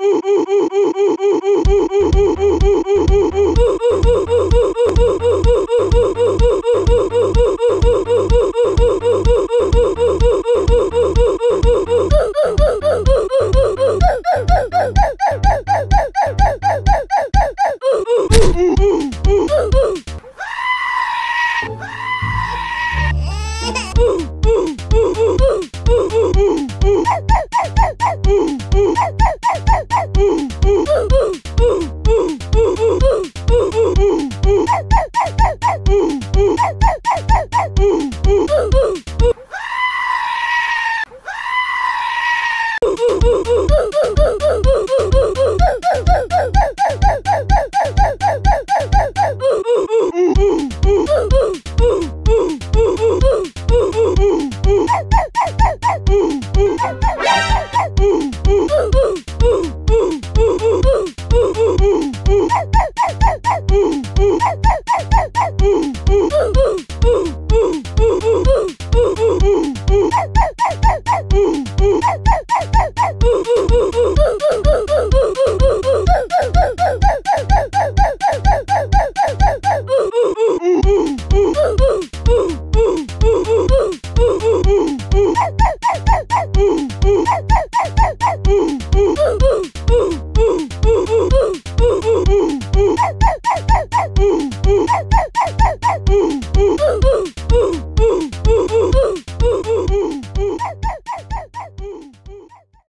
Ooh. Ooh! Ooh, ooh.